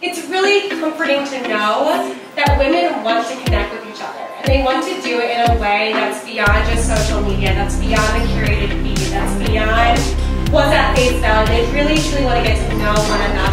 it's really comforting to know that women want to connect with each other. And they want to do it in a way that's beyond just social media, that's beyond the curated feed, that's beyond what's at face value. They really truly want to get to know one another